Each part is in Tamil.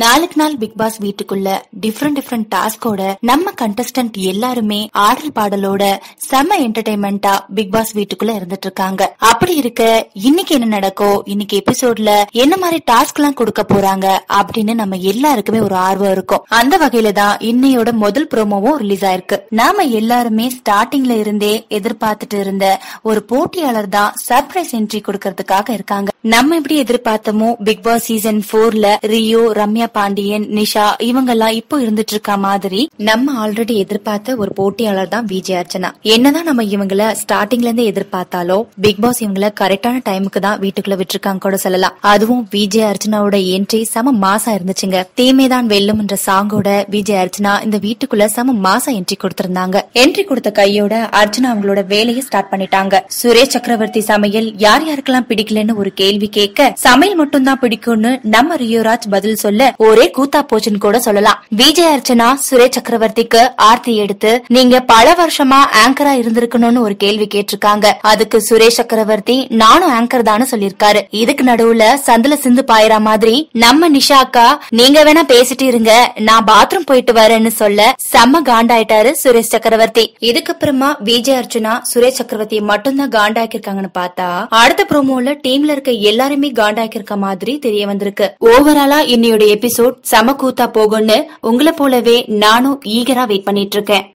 நாளுக்கு நாள் பிக் பாஸ் வீட்டுக்குள்ள டிஃப்ரெண்ட் டிஃப்ரெண்ட் டாஸ்கோட நம்ம கண்டஸ்டன்ட் எல்லாருமே ஆடல் பாடலோட செம என்டர்டைன்மெண்டா பிக் பாஸ் வீட்டுக்குள்ள இருந்துட்டு இருக்காங்க அப்படி இருக்க இன்னைக்கு என்ன நடக்கும் இன்னைக்கு எபிசோட்ல என்ன மாதிரி டாஸ்க் எல்லாம் கொடுக்க போறாங்க அப்படின்னு நம்ம எல்லாருக்குமே ஒரு ஆர்வம் இருக்கும். அந்த வகையில தான் இன்னையோட முதல் ப்ரோமோவும் ரிலீஸ் ஆயிருக்கு. நாம எல்லாருமே ஸ்டார்டிங்ல இருந்தே எதிர்பார்த்துட்டு இருந்த ஒரு போட்டியாளர் தான் சர்ப்ரைஸ் என்ட்ரி கொடுக்கறதுக்காக இருக்காங்க. நம்ம எப்படி எதிர்பார்த்தோமோ பிக் பாஸ் சீசன் போர்ல ரியோ ரம்யா பாண்டியன் நிஷா இவங்க எல்லாம் இப்போ இருந்துட்டு இருக்க மாதிரி நம்ம ஆல்ரெடி எதிர்பார்த்த ஒரு போட்டியாளர் தான் விஜய் அர்ச்சனா. என்னதான் நம்ம இவங்கள ஸ்டார்டிங்ல இருந்து எதிர்பார்த்தாலோ பிக் பாஸ் இவங்கள கரெக்டான டைமுக்கு தான் வீட்டுக்குள்ள விட்டுருக்காங்க கூட சொல்லலாம். அதுவும் விஜய் அர்ச்சனாவோட என்ட்ரி செம மாசா இருந்துச்சுங்க. தீமைதான் வெல்லும் என்ற சாங்கோட விஜய் அர்ச்சனா இந்த வீட்டுக்குள்ள சம மாசா என்ட்ரி கொடுத்திருந்தாங்க. என்ட்ரி கொடுத்த கையோட அர்ச்சனா அவங்களோட வேலையை ஸ்டார்ட் பண்ணிட்டாங்க. சுரேஷ் சக்கரவர்த்தி சமையல் யார் யாருக்கெல்லாம் பிடிக்கலன்னு ஒரு கேள்வி கேட்க சமையல் மட்டும் தான் பிடிக்கும்னு நம்ம ரியோராஜ் பதில் சொல்ல ஒரே கூத்தா போச்சுன்னு கூட சொல்லலாம். விஜய் அர்ச்சனா சுரேஷ் சக்கரவர்த்திக்கு ஆர்த்தி எடுத்து நீங்க பல வருஷமா ஆங்கரா இருந்திருக்கணும்னு ஒரு கேள்வி கேட்டிருக்காங்க. அதுக்கு சுரேஷ் சக்கரவர்த்தி நானும் ஆங்கர் தானு சொல்லிருக்காரு இதுக்கு நடுவுல சந்துல சிந்து பாயிற மாதிரி நம்ம நிஷாக்கா நீங்க வேணா பேசிட்டு இருங்க நான் பாத்ரூம் போயிட்டு வரேன்னு சொல்ல செம்ம காண்டாயிட்டாரு சுரேஷ் சக்கரவர்த்தி. இதுக்கப்புறமா விஜய் அர்ச்சனா சுரேஷ் சக்கரவர்த்தி மட்டும்தான் காண்டாக்கிருக்காங்கன்னு பார்த்தா அடுத்த ப்ரோமோல டீம்ல இருக்க எல்லாருமே காண்டாக்கிருக்க மாதிரி தெரிய வந்திருக்கு. ஓவராலா இன்னையுடைய எபிசோட் செம கூத்தா போகும்னு உங்களை போலவே நானும் ஈகரா வெயிட் பண்ணிட்டு இருக்கேன்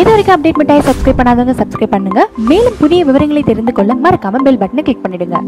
இது வரைக்கும் அப்டேட் மிட்டாய் சப்ஸ்கிரைப் பண்ணாதவங்க சப்ஸ்கிரைப் பண்ணுங்க. மேலும் புதிய விவரங்களை தெரிந்து கொள்ள மறக்காம பெல் பட்டனை கிளிக் பண்ணிடுங்க.